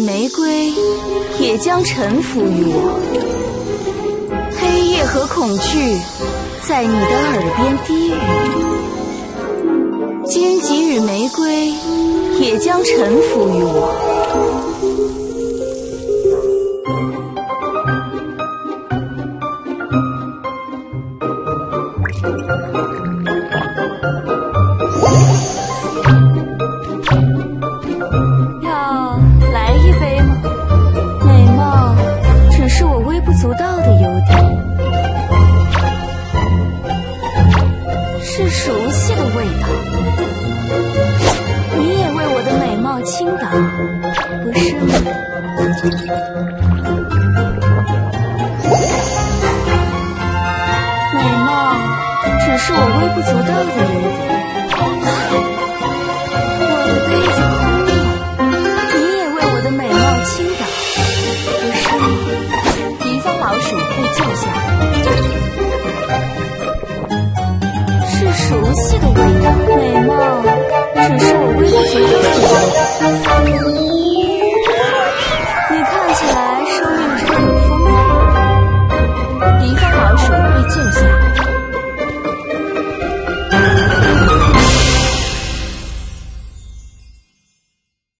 玫瑰也将臣服于我。黑夜和恐惧在你的耳边低语，荆棘与玫瑰也将臣服于我。的优点，是熟悉的味道。你也为我的美貌倾倒，不是吗？美貌只是我微不足道的优点。熟悉的我